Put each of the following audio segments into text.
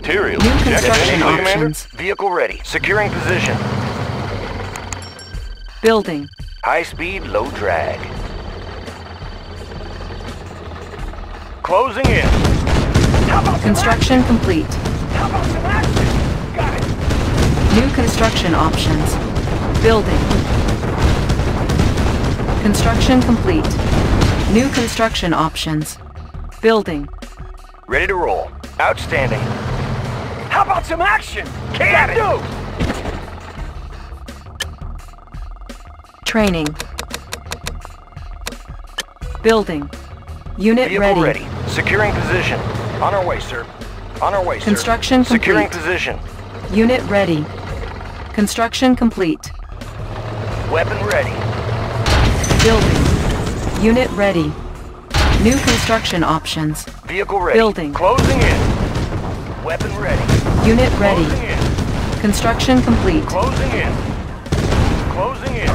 Materials. New construction options. Vehicle ready. Securing position. Building. High speed, low drag. Closing in. How about some Construction complete. action? How about some action? Got it. New construction options. Building. Construction complete. New construction options. Building. Ready to roll. Outstanding. How about some action? Can do. Training. Building. Unit Vehicle ready. ready. Securing position. On our way, sir. On our way, sir. Construction Securing position. Unit ready. Construction complete. Weapon ready. Building. Unit ready. New construction options. Vehicle ready. Building. Closing in. Weapon ready. Unit ready. In. Construction complete. Closing in. Closing in.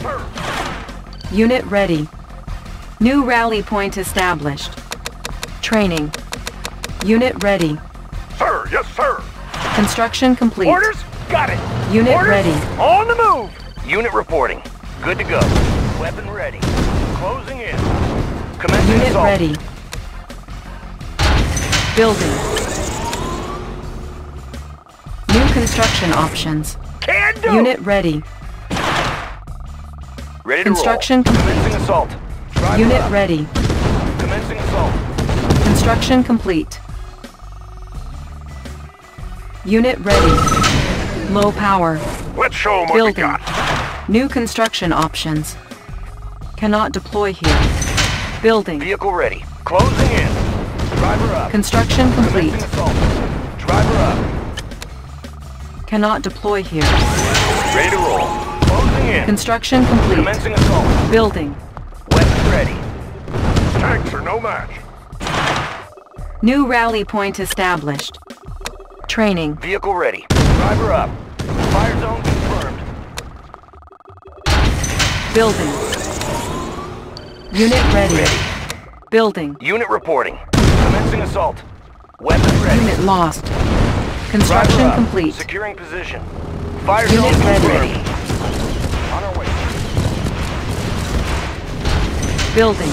Sir. Unit ready. New rally point established. Training. Unit ready. Sir, yes, sir. Construction complete. Orders? Got it. Unit Orders? ready. On the move. Unit reporting. Good to go. Weapon ready. Closing in. Commencing Unit assault. ready. Building. Construction options. Can do. Unit ready. ready to construction roll. complete. Commencing assault. Driver Unit up. ready. Commencing assault. Construction complete. Unit ready. Low power. Let's show 'em what we Building. got. New construction options. Cannot deploy here. Building. Vehicle ready. Closing in. Driver up. Construction complete. Driver up. Cannot deploy here. Ready to roll. Closing in. Construction complete. Commencing assault. Building. Weapon ready. Tanks are no match. New rally point established. Training. Vehicle ready. Driver up. Fire zone confirmed. Building. Unit ready. Ready. Building. Unit reporting. Commencing assault. Weapon ready. Unit lost. Construction complete. Securing position. Fire Unit zone ready. ready. On our way. Building.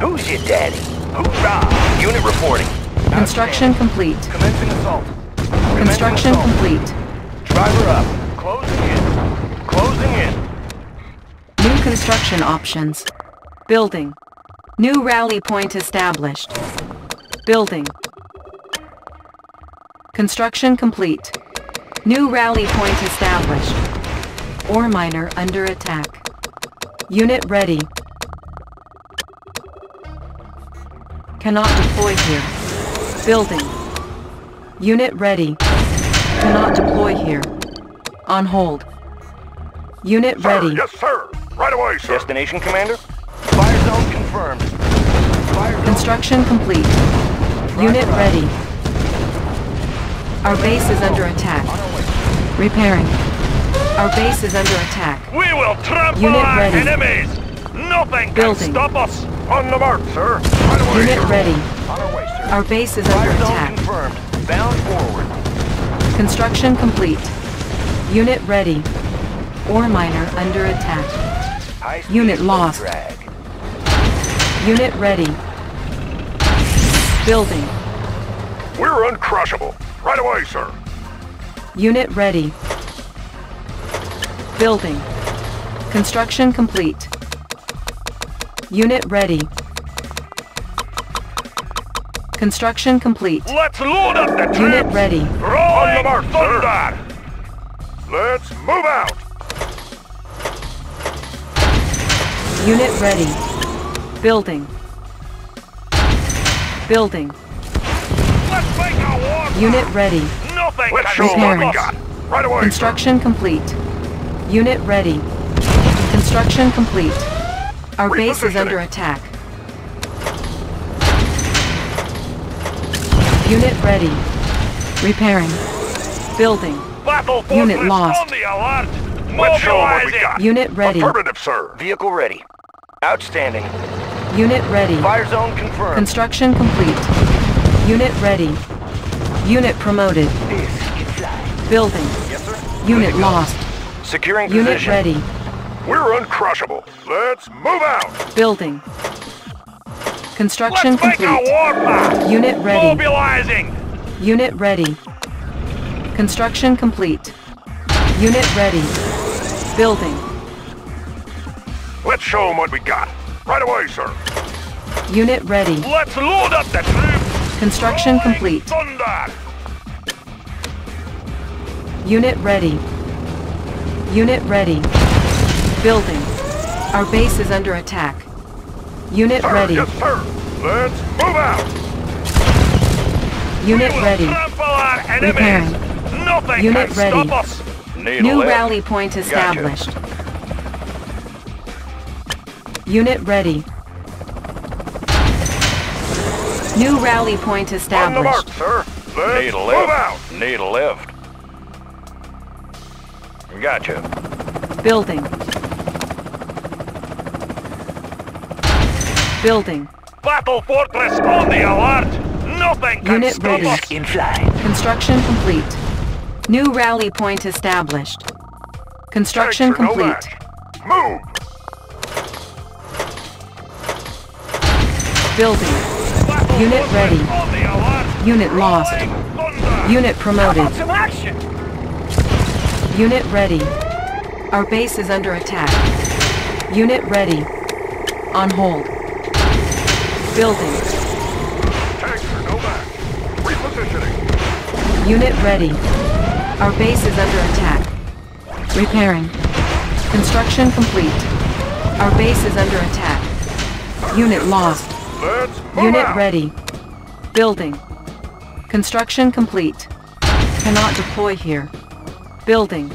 Who's your daddy? Hoorah! Unit reporting. Construction complete. Commencing assault. Construction assault. complete. Driver up. Closing in. Closing in. New construction options. Building. New rally point established. Building. Construction complete. New rally point established. Ore miner under attack. Unit ready. Cannot deploy here. Building. Unit ready. Cannot deploy here. On hold. Unit Sir, ready. yes, sir. Right away, sir. Destination, Commander? Fire zone confirmed. Fire zone Construction complete. Unit ready. Our base is under attack. on our way. Repairing. Our base is under attack. We will trample Unit our ready. enemies. Nothing Building. can stop us. On the mark, sir. Unit ready. On our way, sir. Our base is under attack. confirmed. Bound forward. Construction complete. Unit ready. Ore miner under attack. Unit lost. Drag. Unit ready. Building. We're uncrushable. Right away, sir. Unit ready. Building. Construction complete. Unit ready. Construction complete. Let's load up the Unit ready. On the mark, thunder. Let's move out. Unit ready. Building. Building. Let's make. Unit ready. Nothing Let's can show 'em what we got. Right away, sir. Construction complete. Unit ready. Construction complete. Our base is under attack. Unit ready. Repairing. Building. Battle Unit lost. on the alert. Let's show 'em what we got. Unit ready. Affirmative, sir. Vehicle ready. Outstanding. Unit ready. Fire zone confirmed. Construction complete. Unit ready. Unit promoted. Building. Yes, sir. Unit Good to go. lost. Securing Unit position. ready. We're uncrushable. Let's move out. Building. Construction Let's complete. Unit ready. Mobilizing! Unit ready. Construction complete. Unit ready. Building. Let's show them what we got. Right away, sir. Unit ready. Let's load up the troops! Construction complete. Thunder! Unit ready. Unit ready. Building. Our base is under attack. Unit Sir, ready. Yes, sir. Let's move out. Unit ready. Repairing. Nothing Unit ready. stop us! New lift. rally point established. Unit ready. New rally point established. On the mark, sir. Let's Need a move lift. out. Need a lift. Gotcha. Building. Building. Battle Fortress on the alert! Nothing can Unit stop ready. us! In flight. Construction complete. New rally point established. Construction Tanks no complete. Move. Building. Unit ready. On the alert! Unit lost. Unit promoted. Unit ready. Our base is under attack. Unit ready. On hold. Building. Tanks are no match. Repositioning. Unit ready. Our base is under attack. Repairing. Construction complete. Our base is under attack. Unit lost. Unit ready. Building. Construction complete. Cannot deploy here. Building.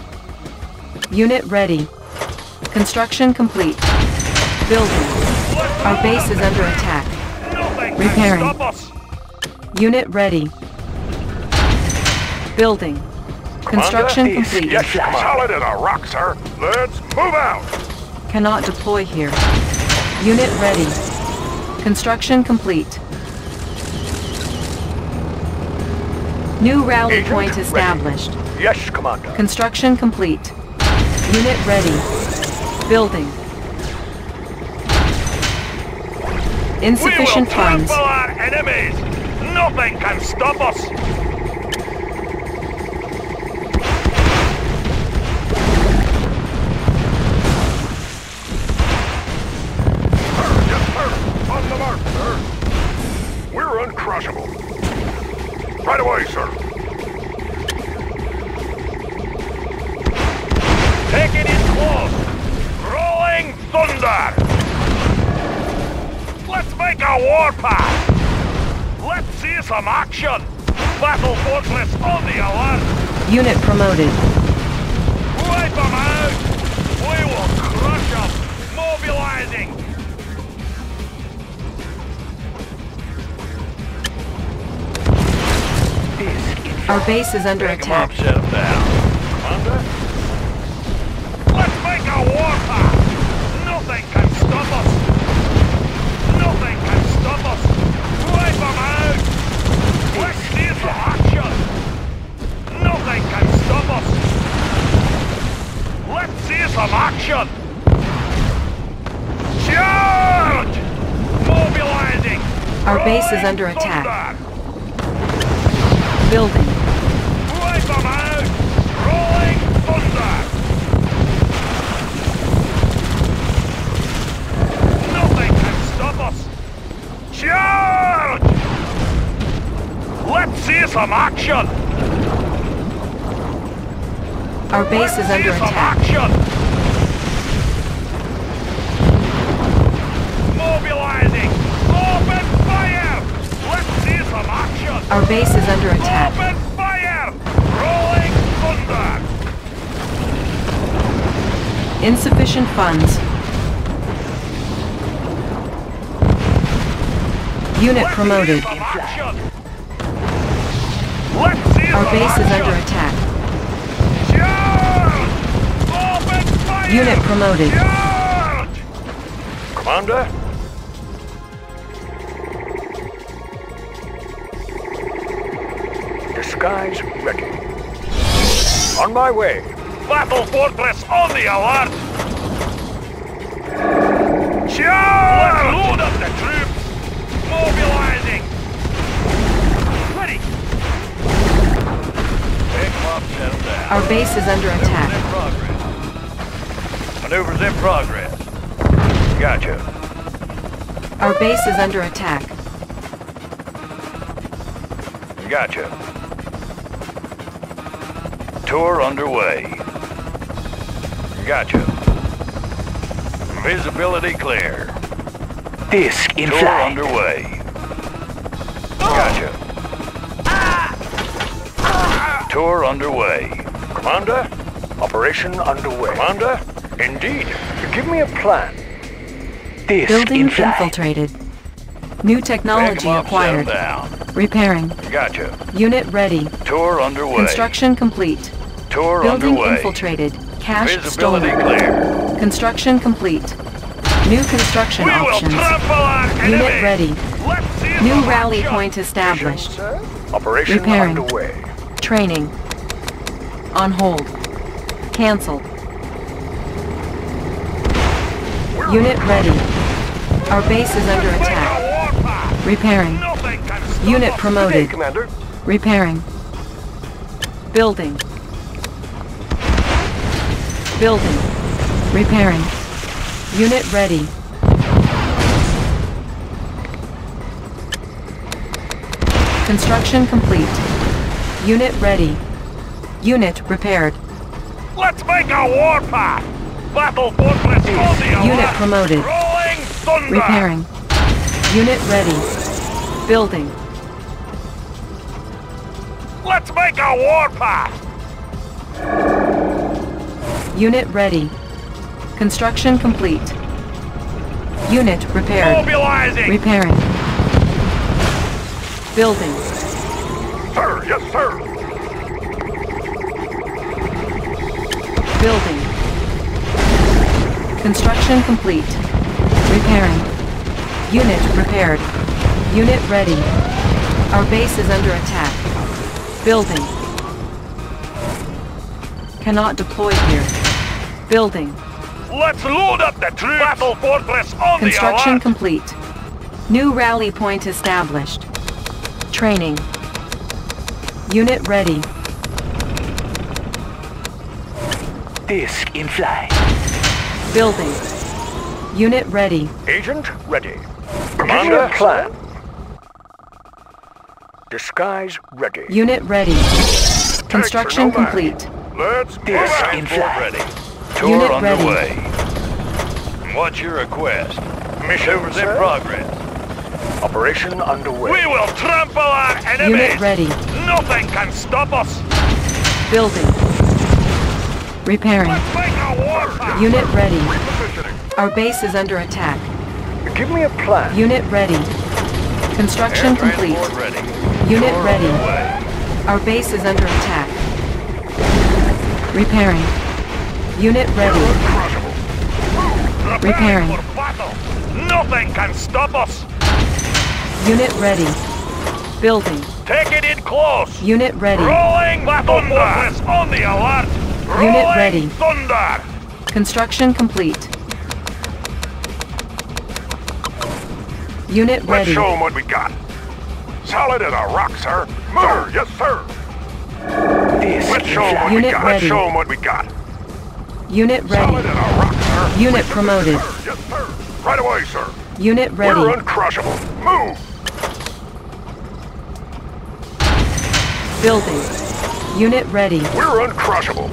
Unit ready. Construction complete. Building. Our base is under attack. Repairing. can stop us! Unit ready. Building. Construction complete. yes. Solid as a rock, sir. Let's move out. Cannot deploy here. Unit ready. Construction complete. New rally Agent point ready. established. Yes, Commander. Construction complete. Unit ready. Building. Insufficient we will funds. our enemies! Nothing can stop us! Some action! Battle Fortress on the alert! Unit promoted. Wipe them out! We will crush them! Mobilizing! Our base is under up, attack. set 'em down. Commander? Let's make a warpath! Nothing can stop us! Nothing can stop us! Wipe them out! Let's see some action! Nothing can stop us! Let's see some action! Charge! Mobilizing! Our base is Rolling under attack. Building. Wipe them out! Rolling thunder! Nothing can stop us! Charge! Let's see some action! Our base is Let's under see some attack. action! Mobilizing! Open fire! Let's see some action! Our base is under attack. Open fire! Rolling thunder! Insufficient funds. Unit Let's promoted. see some action! Let's see Our base is under attack. Charge! Open fire! Unit promoted. Charge! Commander? Disguise ready. On my way. Battle Fortress on the alert! Charge! Let's load up the troops! Mobilizing! Ready! Big Bob, settle down. Our base is under attack. In progress. Maneuvers in progress. Gotcha. Our base is under attack. Gotcha. Tour underway. Gotcha. Visibility clear. Disc in Tour flight. underway. Gotcha. Tour underway. Commander, operation underway. Commander, indeed. Give me a plan. Disc Building in flight. infiltrated. New technology up, acquired. settle down. Repairing. Gotcha. Unit ready. Tour underway. Construction complete. Tour Building underway. infiltrated. Cash Visibility stolen. clear. Construction complete. New construction We options. trample our enemies! Unit ready. Let's see if New rally march point established. Sir? Operation Repairing. underway. Training. On hold. Cancel. Unit ready. Our base is under attack. Repairing. Nothing can stop Unit promoted. Repairing. Building. Building. Repairing. Unit ready. Construction complete. Unit ready. Unit repaired. Let's make a warpath! Battle Fortress on the alert! Unit promoted. Rolling thunder! Repairing. Unit ready. Building. Let's make a warpath! Unit ready. Construction complete. Unit repaired. Mobilizing! Repairing. Building. Sir, yes, sir. Building. Construction complete. Repairing. Unit repaired. Unit ready. Our base is under attack. Building. Cannot deploy here. Building. Let's load up the troops! Battle Fortress on Construction the alert! complete. New rally point established. Training. Unit ready. Disc in flight. Building. Unit ready. Agent ready. Commander? a plan. Disguise ready. Unit ready. Construction complete. Let's move Disc out. in flight. ready. Tour Unit ready. underway. What's your request? Mission, Maneuvers in progress. Operation underway. We will trample our enemies! Unit ready. Nothing can stop us! Building. Repairing. Let's make a warpath! Unit ready. Our base is under attack. Give me a plan. Unit ready. Construction Air complete. ready. Unit Tour ready. underway. Our base is under attack. Repairing. Unit ready. Repairing. Nothing can stop us! Unit ready. Building. Take it in close! Unit ready. Rolling Battle Fortress on the alert! Unit ready. Thunder! Construction complete. Unit Let's ready. show 'em what we got. Solid as a rock, sir. Sir, yes, sir. Disc Let's in show 'em what flight. we got. ready. Let's show 'em what we got. Unit ready. rock. Unit promoted. Yes, sir. Right away, sir. Unit ready. We're uncrushable. Move. Building. Unit ready. We're uncrushable.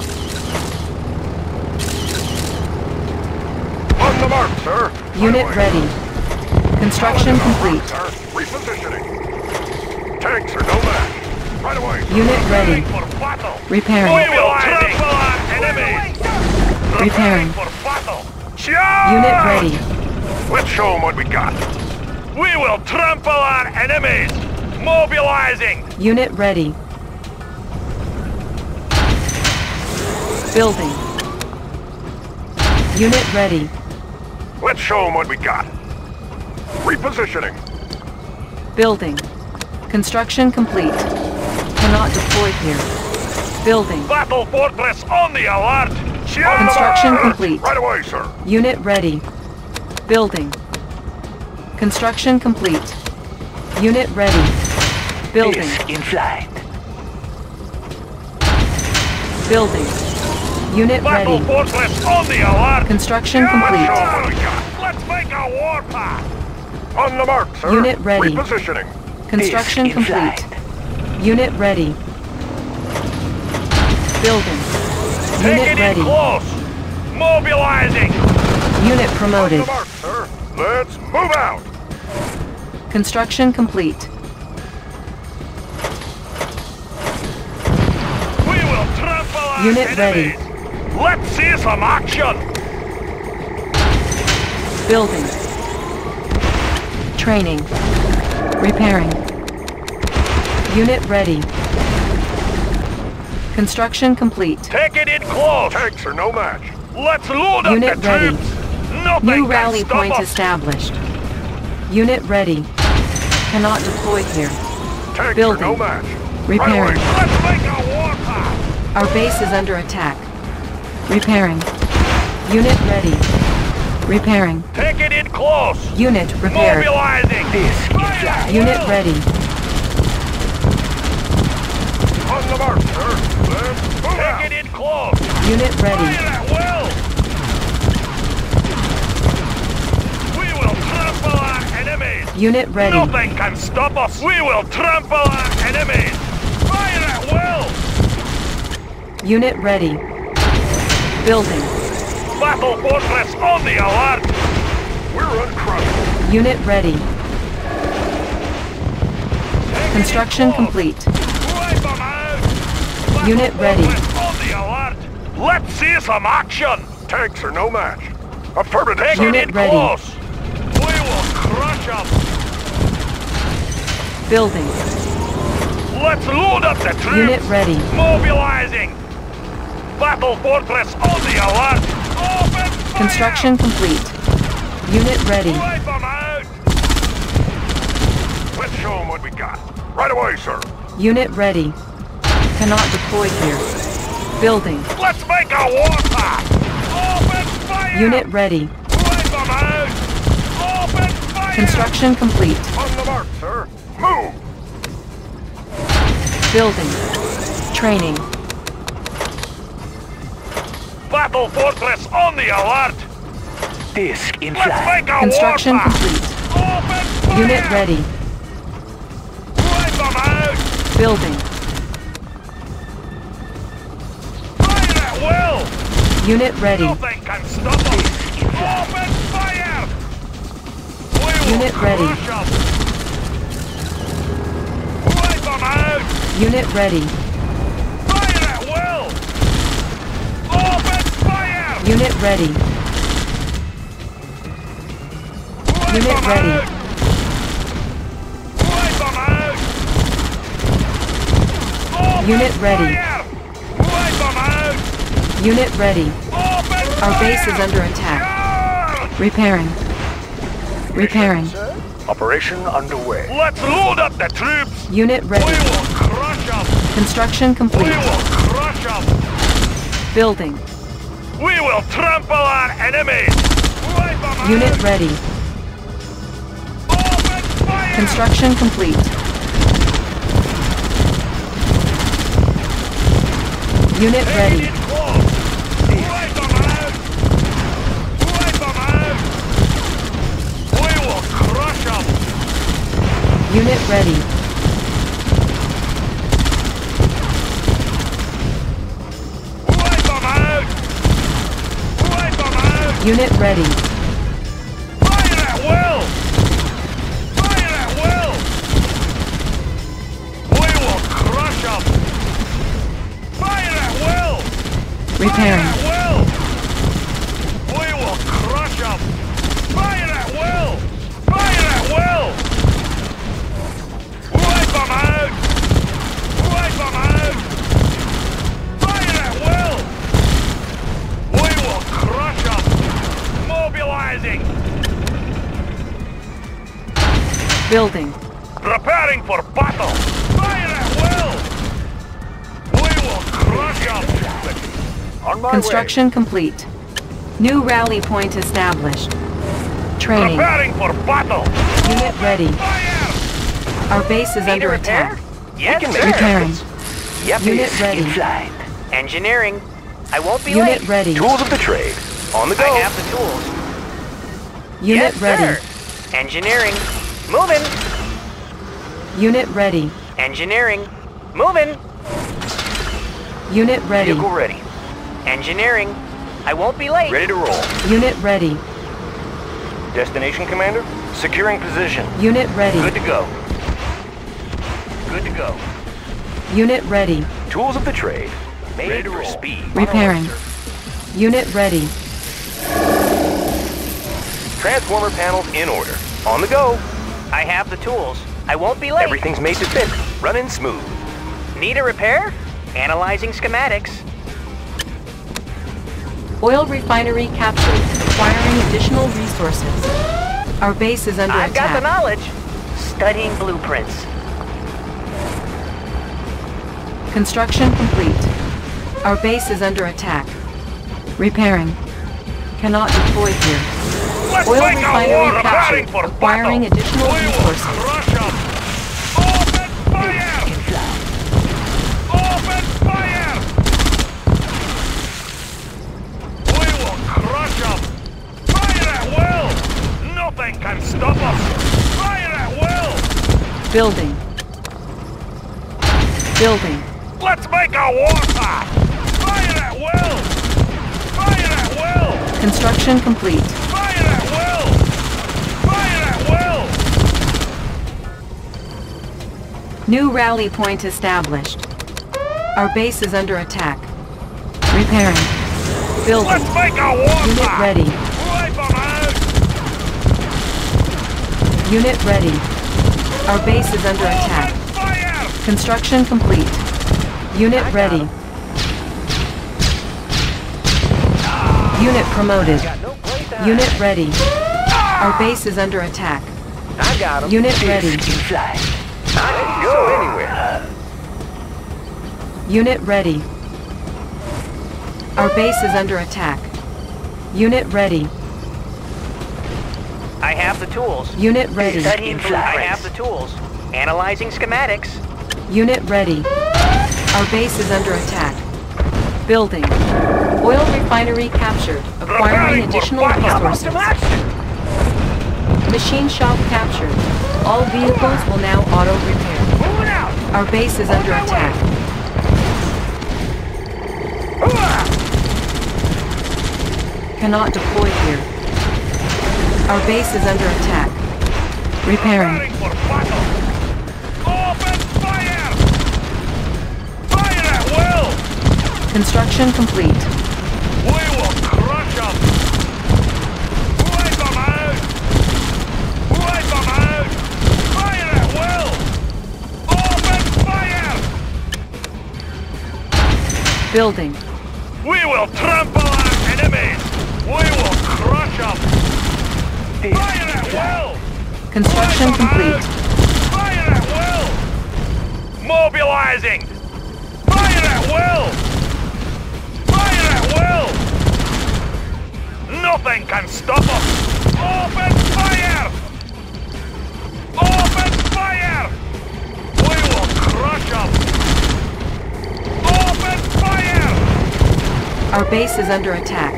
On the mark, sir. Right Unit away. ready. Construction complete. Repositioning. Tanks are no match. Right away. sir. Unit ready. Repairing. We will trample enemies! Repairing. For battle! Charge! Unit ready. Let's show them what we got. We will trample our enemies! Mobilizing! Unit ready. Building. Unit ready. Let's show them what we got. Repositioning. Building. Construction complete. Cannot deploy here. Building. Battle Fortress on the alert! Shield Construction complete. Right away, sir. Unit ready. Building. Construction complete. Unit ready. Building. Disc in flight. Building. Unit Battle ready. Fortress on the alert! Construction complete. Let's show what we got. Let's make a warpath! On the mark, sir. Unit ready. Repositioning. Construction Disc complete. flight. Unit ready. Building. Unit ready. close! Mobilizing! Unit promoted. mark, sir. Let's move out. Construction complete. We will trample Unit ready. Let's see some action! Building. Training. Repairing. Unit ready. Construction complete. Take it in close! Tanks are no match. Let's load up Unit the ready. troops! Nothing New rally point us. established. Unit ready. Cannot deploy here. Tanks Building. no match. Repairing. Right. Let's make a warpath! Our base is under attack. Repairing. Unit ready. Repairing. Take it in close! Unit repaired. Mobilizing! Disc in Fire at flight. Unit ready. On the mark, sir. Let's move out. It in close! Unit ready. Fire at will! We will trample our enemies! Unit ready. Nothing can stop us! We will trample our enemies! Fire at will! Unit ready. Building. Battle Fortress on the alert! We're uncrushable. Unit ready. Construction complete. Wipe 'em out! Battle Unit ready. Fortress on the alert! Let's see some action! Tanks are no match. Affirmative, Take sir. Unit it in ready. close! We will crush them! Building. Let's load up the troops! Unit ready. Mobilizing! Battle Fortress on the alert! Open fire! Construction complete. Unit ready. Wipe 'em out! Let's show them what we got. Right away, sir. Unit ready. Cannot deploy here. Building. Let's make a warpath! Open fire! Unit ready. Wipe 'em out! Open fire! Construction complete. On the mark, sir. Move. Building. Training. Battle Fortress on the alert! Disc in Let's flight. make a Construction warpath! complete. Open fire! Unit ready. Wipe 'em out! Building. Unit ready. Nothing can stop us! Open fire! We Unit ready. Wipe 'em out! Unit ready. Fire at will! Open fire! Unit ready. Wipe Unit 'em ready. out! Wipe 'em out! Open Unit ready. fire! Wipe 'em out! Unit ready. Our base is under attack. Repairing. Repairing. Operation underway. Let's load up the troops! Unit We ready. will crush them! Construction We complete. will crush them! Building. We will trample our enemies! Unit ready. Construction complete. Unit Take ready. it in close! Wipe 'em out! Wipe 'em out! We will crush them! Unit ready. Wipe 'em out! Wipe 'em out! Unit ready. Fire at will! Fire at will! We will crush them! Fire at will! Repairing. Building. Preparing for battle! Fire at will! crush 'em. On my Construction complete. New rally point established. Training. Preparing for battle. Unit ready. Fire! Our base is under attack. Yes, sir. Repairing. Yep. Unit ready. in flight. Engineering. I won't be Unit late. ready. Tools of the trade. On the go. I have the tools. Unit yes, ready. Sir. Engineering. Moving. Unit ready. Engineering. Moving. Unit ready. Vehicle ready. Engineering. I won't be late. Ready to roll. Unit ready. Destination, Commander? Securing position. Unit ready. Good to go. Good to go. Unit ready. Tools of the trade. Made Ready to for roll. speed. Repairing. Unit ready. Transformer panels in order. On the go. I have the tools. I won't be late. Everything's made to fit. Running smooth. Need a repair? Analyzing schematics. Oil refinery captured. Acquiring additional resources. Our base is under attack. I've got the knowledge. Studying blueprints. Construction complete. Our base is under attack. Repairing. Cannot deploy here. Let's Oil make a refinery war captured. for Acquiring battle. additional we resources. will crush 'em. Open fire! Open fire! We will crush 'em. Fire at will! Nothing can stop us. Fire at will! Building. Building. Let's make a warpath! Fire at will! Fire at will! Construction complete. Fire at will! Fire at will! New rally point established. Our base is under attack. Repairing. Building. Let's make a warpath! Unit ready. Wipe 'em out! Unit ready. Our base is under attack. Construction complete. Unit ready. Unit promoted. No Unit ready. Our base is under attack. I got 'em. Unit ready. Disc in flight. I can go anywhere. Unit ready. Our base is under attack. Unit ready. I have the tools. Unit ready. Studying blueprints. I have the tools. Analyzing schematics. Unit ready. Our base is under attack. Building. Oil refinery captured. Acquiring additional resources. Machine shop captured. All vehicles will now auto repair. Our base is under attack. Cannot deploy here. Our base is under attack. Repairing. Construction for battle! Open fire! Fire at will! Construction complete. We will crush 'em! Wipe 'em out! Wipe 'em out! Fire at will! Open fire! Building. We will trample our enemies! We will crush 'em! Fire at will! Construction Wipe 'em complete. out! Fire at will! Mobilizing! Fire at will! Fire at will! Nothing can stop us! Open fire! Our base is under attack.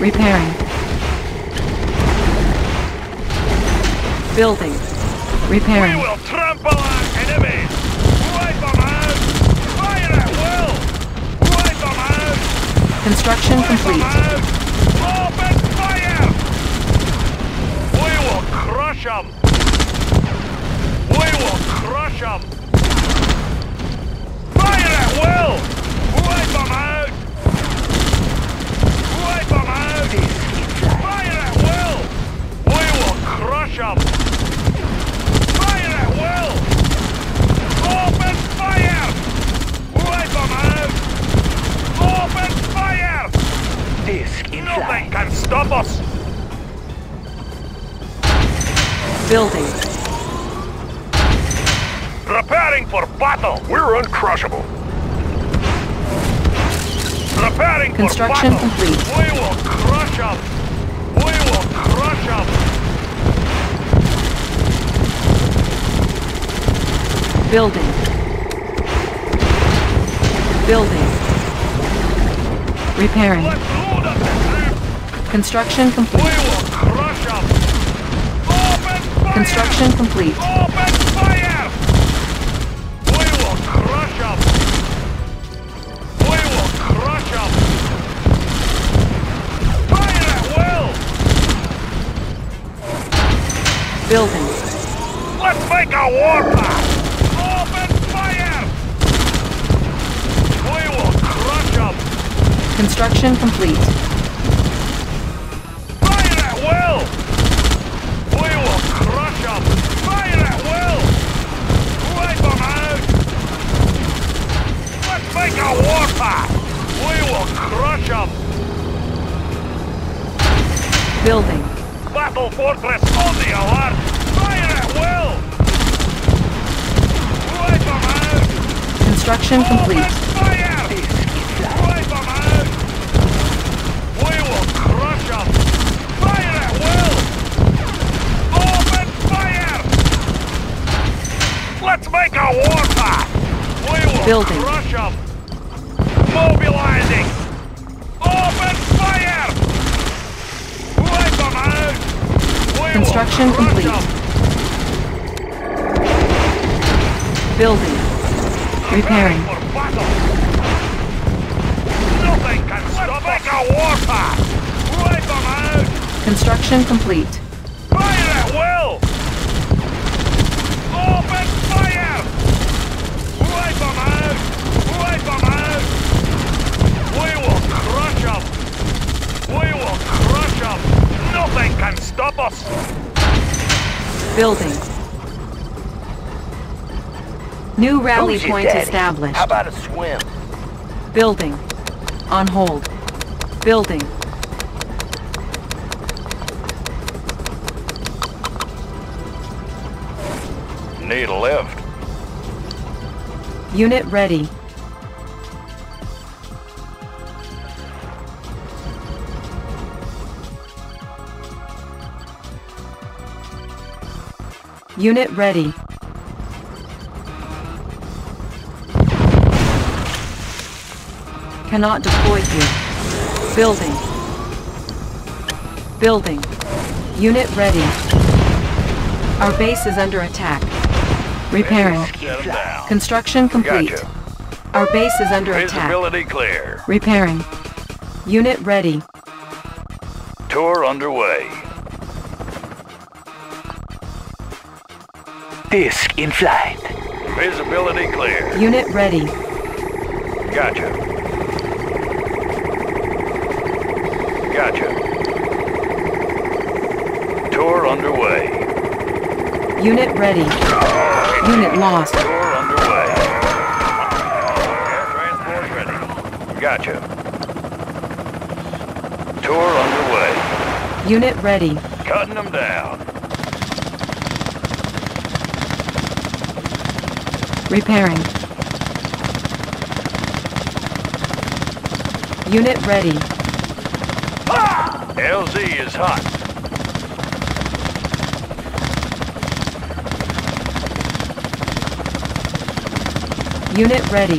Repairing. Building. We Repairing. will trample our enemies! Wipe them out! Fire at will! Wipe them out! Construction Wipe complete. out! Open fire! We will crush them! We will crush them! Fire at will! Wipe them out! Wipe them! Fire at will! We will crush them! Fire at will! Open fire! Wipe them out! Open fire! Disc in Nothing can stop us! Building. Preparing for battle! We're uncrushable. Preparing Construction complete. We will crush them. We will crush them. Building. Building. Repairing. Let's load up the troops. Construction We complete. will crush them. Construction complete. Building. Let's make a warpath! Open fire! We will crush them! Construction complete. Fire at will! We will crush them! Fire at will! Wipe them out! Let's make a warpath! We will crush them! Building. Battle fortress on the alert! Fire at will! Wipe them out! Construction complete. Fire! Wipe them out! We will crush them! Fire at will! Open fire! Let's make a warpath! We will Building. Construction complete. Building. Repairing. Nothing can stop a warpath. Wipe them out. Construction complete. Fire at will. Open fire. Wipe them out. Wipe them out. We will crush them. We will crush them. Nothing can stop us. Building. New rally Who's point established. How about a swim? Building. On hold. Building. Need a lift. Unit ready. Unit ready. Cannot deploy here. Building. Building. Unit ready. Our base is under attack. Repairing. Set 'em down. Construction complete. Our base is under attack. Visibility clear. Repairing. Unit ready. Tour underway. Disc in flight. Visibility clear. Unit ready. Gotcha. Gotcha. Tour underway. Unit ready. Unit lost. Tour underway. Air transport ready. Gotcha. Tour underway. Unit ready. Cutting them down. Repairing. Unit ready. LZ is hot. Unit ready.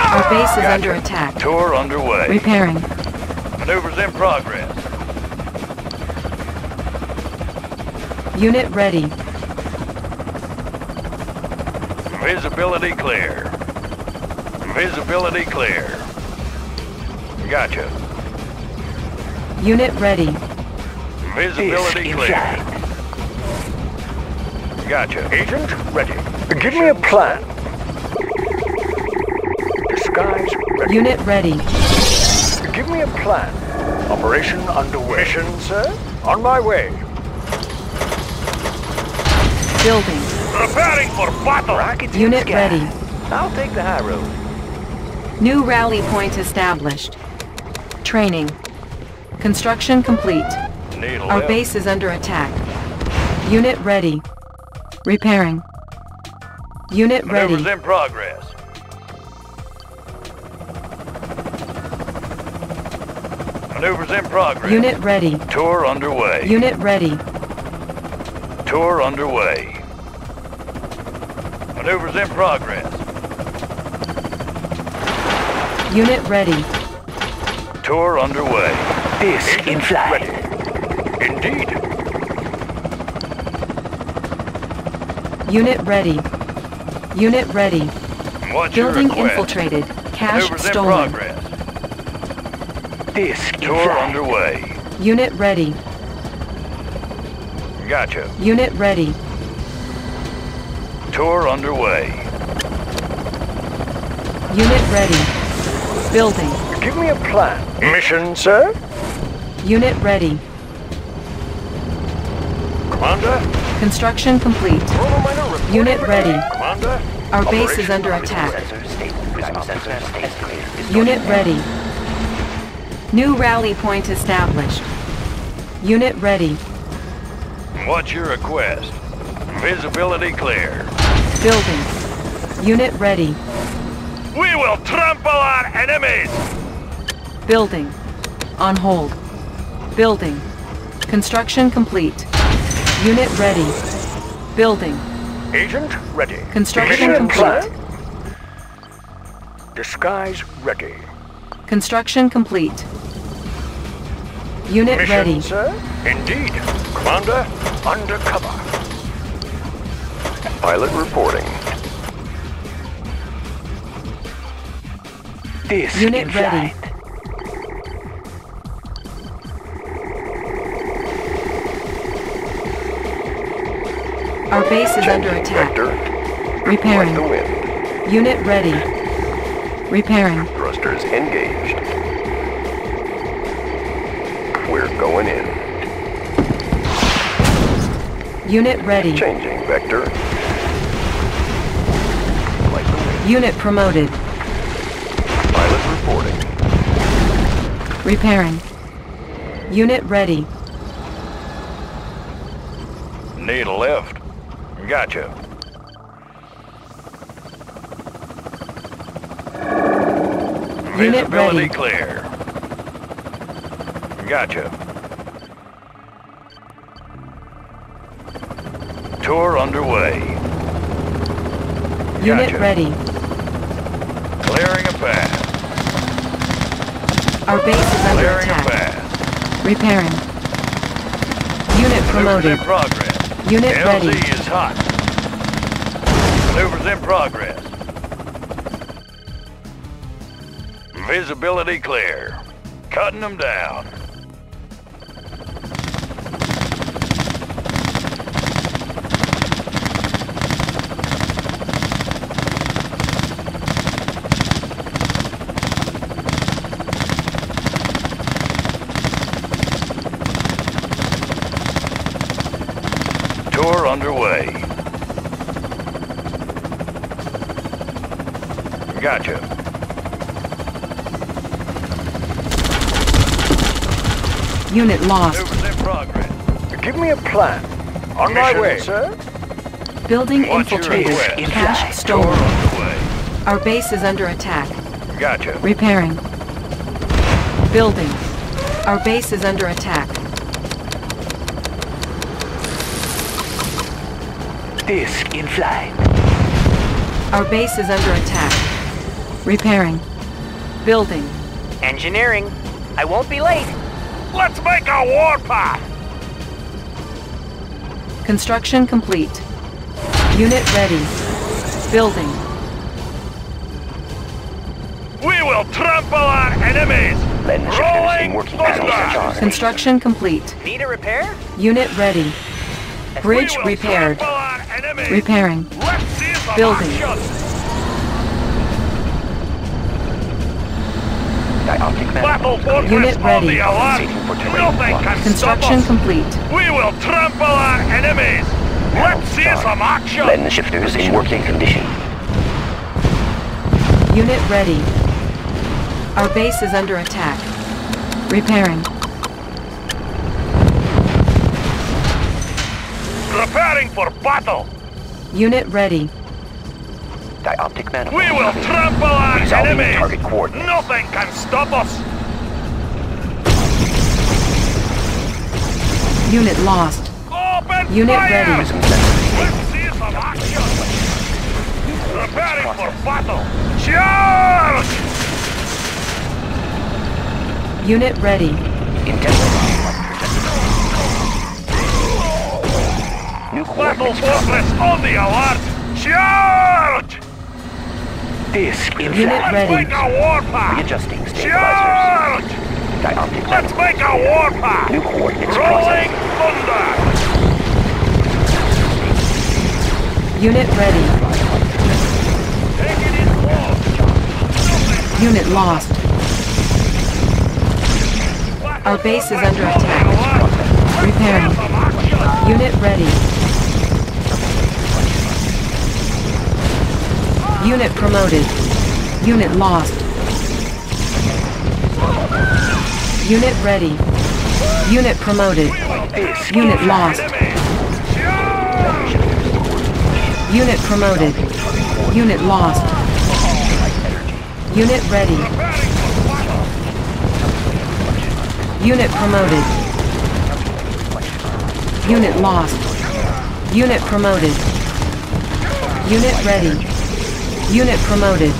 Our base is under attack. Tour underway. Repairing. Maneuvers in progress. Unit ready. Visibility clear. Visibility clear. Gotcha. Unit ready. Visibility in clear. flight. Gotcha. Agent, ready. Give me a plan. Disguise ready. Unit ready. Give me a plan. Operation underway. Mission, sir? On my way. Building. Preparing for battle! Rocket Unit ready. I'll take the high road. New rally point established. Training. Construction complete. Needle Our base is under attack. Unit ready. Repairing. Unit Maneuvers in progress. Maneuvers in progress. Unit ready. Tour underway. Unit ready. Tour underway. Maneuvers in progress. Unit ready. Tour underway. Disc in flight. Indeed. Unit ready. Unit ready. What's Building request? infiltrated. Cash Maneuvers in stolen. progress. Disc in Tour flight. underway. Unit ready. Gotcha. Unit ready. Tour underway. Unit ready. Building. Give me a plan. Mission, sir? Unit ready. Commander? Construction complete. Unit ready. Commander? Our base is under attack. Sensor stable. Prism sensor stable. Unit ready. New rally point established. Unit ready. What's your request? Visibility clear. Building. Unit ready. We will trample our enemies! Building. On hold. Building. Construction complete. Unit ready. Building. Agent ready. Construction complete. plan. Disguise ready. Construction complete. Unit Mission, ready. sir? Indeed. Commander, undercover. Pilot reporting. Disc Unit in ready. flight. Our base is under attack. Vector, like the Repairing. wind. Unit ready. Repairing. Thrusters engaged. We're going in. Unit ready. Changing vector. Like the wind. Unit promoted. Pilot reporting. Repairing. Unit ready. Need a lift. Gotcha. Unit Visibility ready. clear. Gotcha. Tour underway. Unit Gotcha. ready. Clearing a path. Our base is under Clearing attack. Repairing. Unit Maneuvers promoted. in progress. Unit LZ ready. is hot. Maneuvers in progress. Visibility clear. Cutting them down. Tour underway. Gotcha. Unit lost. Progress. Give me a plan. On my way, sir. Building What's your infiltrated. request? Cache flight. Stolen. Our base is under attack. Gotcha. Repairing. Building. Our base is under attack. Disc in flight. Our base is under attack. Repairing. Building. Engineering. I won't be late. Let's make a warpath! Construction complete. Unit ready. Building. We will trample our enemies! Lens shifters in Rolling working panels thunder! charged. Construction complete. Need a repair? Unit ready. Bridge we will repaired. Trample our enemies! Repairing. Let's see some Building. action! Dioptic Battle manifold. fortress Unit ready. the alert! Seeking for terrain Nothing blocks. can Construction complete. We will trample our enemies! Let's see charged. some action! Lens shifters in working condition. Unit ready. Our base is under attack. Repairing. Preparing for battle! Unit ready. Dioptic manifold. We will trample our Resolving enemies! target coordinates. Nothing can stop us! Unit lost. Open Unit fire! ready. Let's see some action! Preparing for battle! Charge! Unit ready. intensifying Battle coordinates fortress on the alert! Charge! Disc in Unit flight. Let's ready. make a warpath! Readjusting stabilizers. Charge! Dioptic Let's make a warpath! New coordinates Rolling processed. thunder! Unit ready. Taking it close! Unit lost. Our base is under attack. Repairing. Unit ready. Unit promoted. Unit lost. Unit ready. Unit promoted. Unit lost. Unit promoted. Unit lost. Unit ready. Unit promoted. Unit lost. Unit promoted. Unit ready. Unit promoted.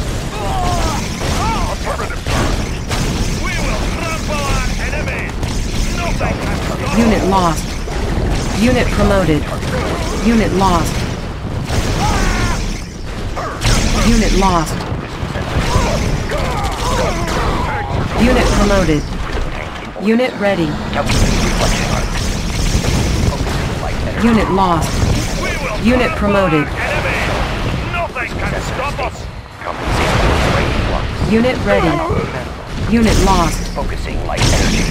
Unit lost. Unit promoted. Unit lost. Unit lost. Unit promoted. Unit ready. Unit lost. Unit promoted. Unit ready. Unit lost. Focusing light energy.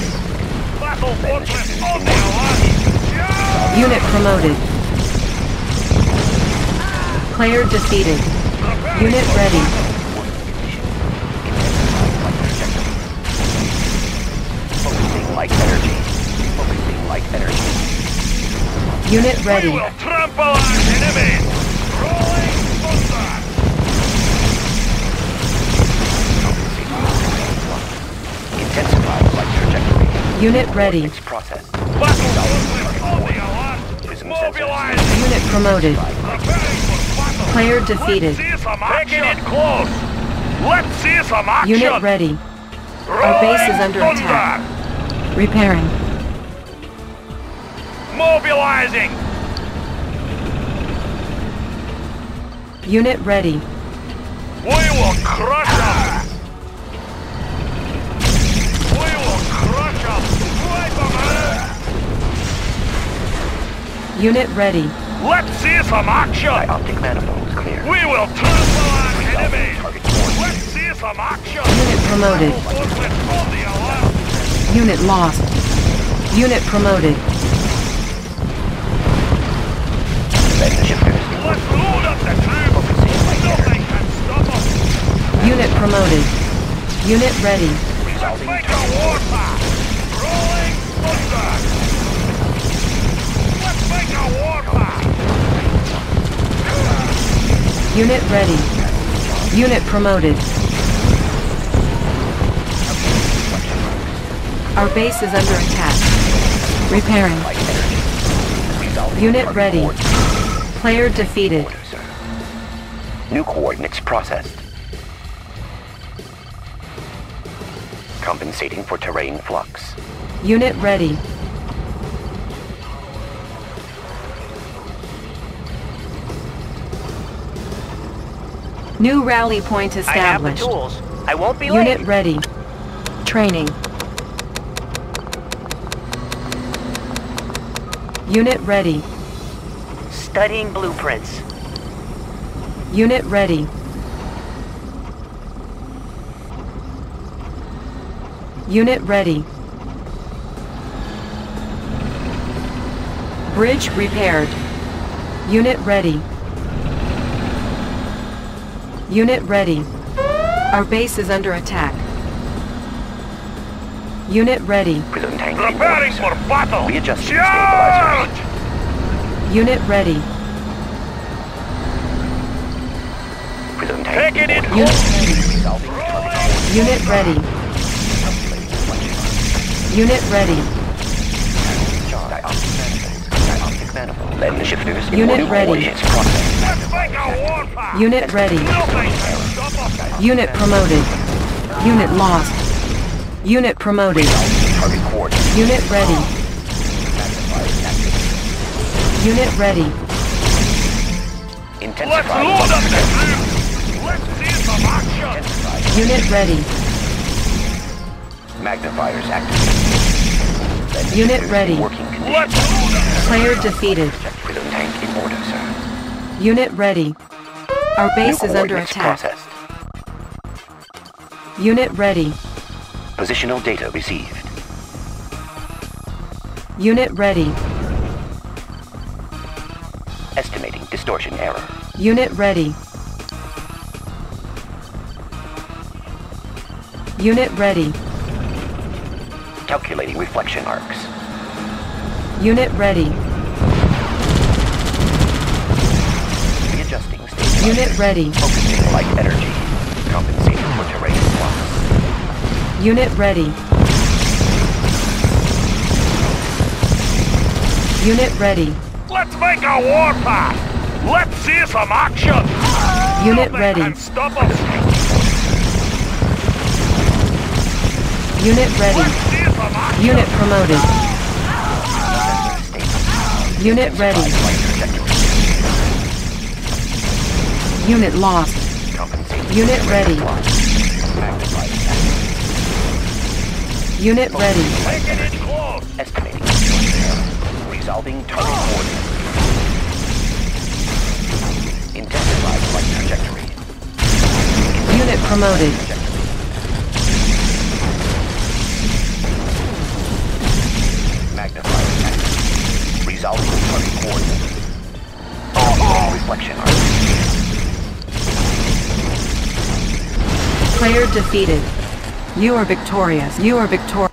Battle fortress on the alert! Unit promoted. Player defeated. Unit ready. Focusing light energy. Focusing light energy. Unit We ready. will trample our enemies! Rolling thunder! Intensify light trajectory. Unit ready. It's processed. Battle fortress on the alert! Prism Mobilize! Unit promoted. Preparing for! Player defeated. Let's see some action! Taking it close! Let's see some action! Unit ready. Our base is under attack. thunder! Repairing. Mobilizing! Unit ready. We will crush them! Unit ready. Let's see some action! Dioptic manifolds clear. We will trample our enemies! Target coordinates. Let's see some action! Unit promoted. Fortress on the alert! Unit lost. Unit promoted. Let's load up the troops! Focusing light energy. Nothing can stop us! Unit promoted. Unit ready. Let's make a warpath! Rolling Unit ready. Unit promoted. Our base is under attack. Repairing. Light energy. Resolving Unit ready. Player defeated. New coordinates processed. Compensating for terrain flux. Unit ready. New rally point established. I have the tools. I won't be Unit late. ready. Training. Unit ready. Studying blueprints. Unit ready. Unit ready. Bridge repaired. Unit ready. Unit ready. Our base is under attack. Unit ready. Prism tank Preparing reporting, for sir. battle! Readjusting Charge! Unit ready. Taking it reporting. Unit ready. Resolving target Unit ready. coordinates. Unit ready. Dioptic Lens shifters in Unit ready. Coordinates processed. Let's make a warpath! Unit ready. Nothing can stop us! Unit promoted. Unit lost. Unit promoted. Unit ready. Unit ready. Let's Intensify. load up the troops! Let's see some action! Unit ready. Magnifiers. Lens Unit ready. Let's load up! Player defeated. Prism tank in order, sir. Unit ready. Our New base is under attack. processed. Unit ready. Positional data received. Unit ready. Estimating distortion error. Unit ready. Unit ready. Calculating reflection arcs. Unit ready. Readjusting state. Unit ready. Focusing light energy. Compensating for terrain loss. Unit ready. Unit ready. Let's make a warpath! Let's see some action! Unit Nothing ready. can stop us! Unit ready. Let's see some action! Unit promoted. Unit ready. Unit lost. Unit ready. terrain loss. Magnified action. Unit ready. Take it in close! Estimating. Resolving target coordinates. Intensified light trajectory. Unit promoted. Magnified action. Resolving target coordinates. Reflection arc. Player defeated. You are victorious. You are victorious.